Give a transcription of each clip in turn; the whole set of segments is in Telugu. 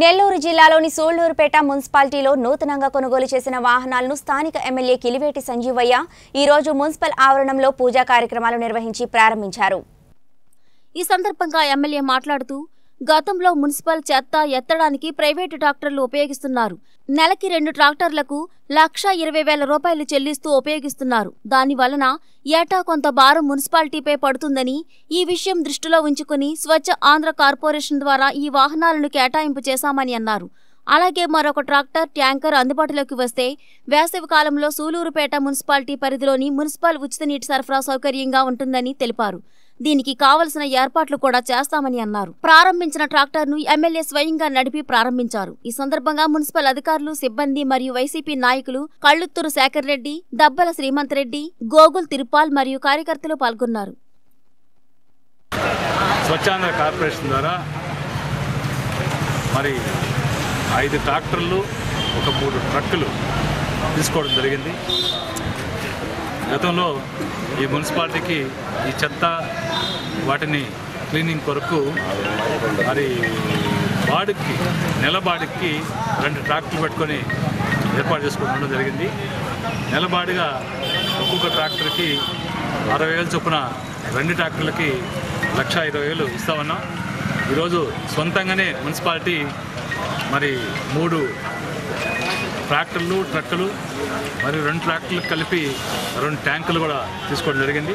నెల్లూరు జిల్లాలోని సూళ్ళూరుపేట మున్సిపాలిటీలో నూతనంగా కొనుగోలు చేసిన వాహనాలను స్థానిక ఎమ్మెల్యే కిలివేటి సంజీవయ్య ఈ రోజు మున్సిపల్ ఆవరణంలో పూజా కార్యక్రమాలు నిర్వహించి ప్రారంభించారు. ఈ సందర్భంగా ఎమ్మెల్యే మాట్లాడుతూ గతంలో మున్సిపల్ చెత్త ఎత్తడానికి ప్రైవేటు ట్రాక్టర్లు ఉపయోగిస్తున్నారు. నెలకి రెండు ట్రాక్టర్లకు లక్ష ఇరవై వేల రూపాయలు చెల్లిస్తూ ఉపయోగిస్తున్నారు. దాని వలన ఏటా కొంత భారం మున్సిపాలిటీపై పడుతుందని ఈ విషయం దృష్టిలో ఉంచుకుని స్వచ్ఛ ఆంధ్ర కార్పొరేషన్ ద్వారా ఈ వాహనాలను కేటాయింపు చేశామని అన్నారు. అలాగే మరొక ట్రాక్టర్ ట్యాంకర్ అందుబాటులోకి వస్తే వేసవి కాలంలో సూలూరుపేట మున్సిపాలిటీ పరిధిలోని మున్సిపల్ ఉచిత నీటి సరఫరా సౌకర్యంగా ఉంటుందని తెలిపారు. దీనికి కావలసిన ఏర్పాట్లు కూడా చేస్తామని అన్నారు. ప్రారంభించిన ట్రాక్టర్ను ఎమ్మెల్యే స్వయంగా నడిపి ప్రారంభించారు. ఈ సందర్భంగా మున్సిపల్ అధికారులు సిబ్బంది మరియు వైసీపీ నాయకులు కళ్ళుత్తూరు శేఖర్ రెడ్డి దబ్బల శ్రీమంత్ రెడ్డి గోగుల్ తిరుపాల్ మరియు కార్యకర్తలు పాల్గొన్నారు. స్వచ్ఛాంధ్ర కార్పొరేషన్ ద్వారా మరి ఐదు ట్రాక్టర్లు ఒక మూడు ట్రక్కులు తీసుకోవడం జరిగింది. గతంలో ఈ మున్సిపాలిటీకి ఈ చెత్త వాటిని క్లీనింగ్ కొరకు మరి బాడుకి నెల బాడుకి రెండు ట్రాక్టర్లు పెట్టుకొని ఏర్పాటు చేసుకోవడం జరిగింది. నెలబాడుగా ఒక్కొక్క ట్రాక్టర్కి అరవై వేలు చొప్పున రెండు ట్రాక్టర్లకి లక్ష ఇరవై వేలు ఇస్తామన్నాం. ఈరోజు సొంతంగానే మున్సిపాలిటీ మరి మూడు ట్రాక్టర్లు ట్రక్కులు మరి రెండు ట్రాక్టర్లు కలిపి రెండు ట్యాంకులు కూడా తీసుకోవడం జరిగింది.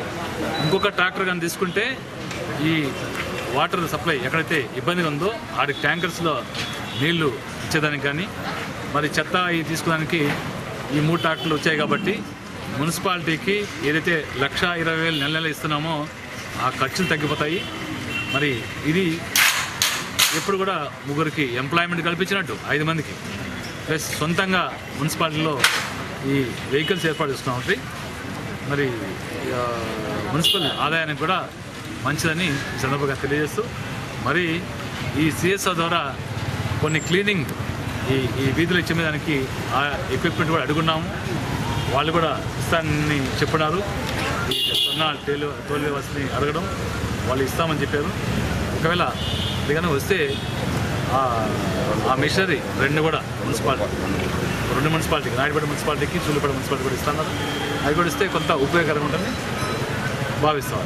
ఇంకొక ట్రాక్టర్ కానీ తీసుకుంటే ఈ వాటర్ సప్లై ఎక్కడైతే ఇబ్బందిగా ఉందో ఆడి ట్యాంకర్స్లో నీళ్ళు ఇచ్చేదానికి కానీ మరి చెత్త ఈ తీసుకోవడానికి ఈ మూడు ట్రాక్టర్లు వచ్చాయి కాబట్టి మున్సిపాలిటీకి ఏదైతే లక్ష ఇరవై వేలు నెల నెల ఇస్తున్నామో ఆ ఖర్చులు తగ్గిపోతాయి. మరి ఇది ఎప్పుడు కూడా ముగ్గురికి ఎంప్లాయ్మెంట్ కల్పించినట్టు ఐదు మందికి. ప్లస్ సొంతంగా మున్సిపాలిటీలో ఈ వెహికల్స్ ఏర్పాటు చేస్తున్నామండి మరి మున్సిపల్ ఆదాయానికి కూడా మంచిదని ఈ సందర్భంగా తెలియజేస్తూ మరి ఈ సిఎస్ఆర్ ద్వారా కొన్ని క్లీనింగ్ ఈ ఈ వీధులు ఇచ్చేదానికి ఆ ఎక్విప్మెంట్ కూడా అడుగున్నాము. వాళ్ళు కూడా ఇస్తానని చెప్పినారు. ఈ సొన్నా టోల్ టోల్ వసతిని అడగడం వాళ్ళు ఇస్తామని చెప్పారు. ఒకవేళ ఇది కనుక వస్తే ఆ మిషనరీ రెండు కూడా మున్సిపాలిటీ రెండు మున్సిపాలిటీకి నాయుడుపేట మున్సిపాలిటీకి చూలుపేట మున్సిపాలిటీ కూడా ఇస్తున్నారు అది కూడా ఇస్తే కొంత ఉపయోగకరంగా ఉంటుంది. భావిస్తాం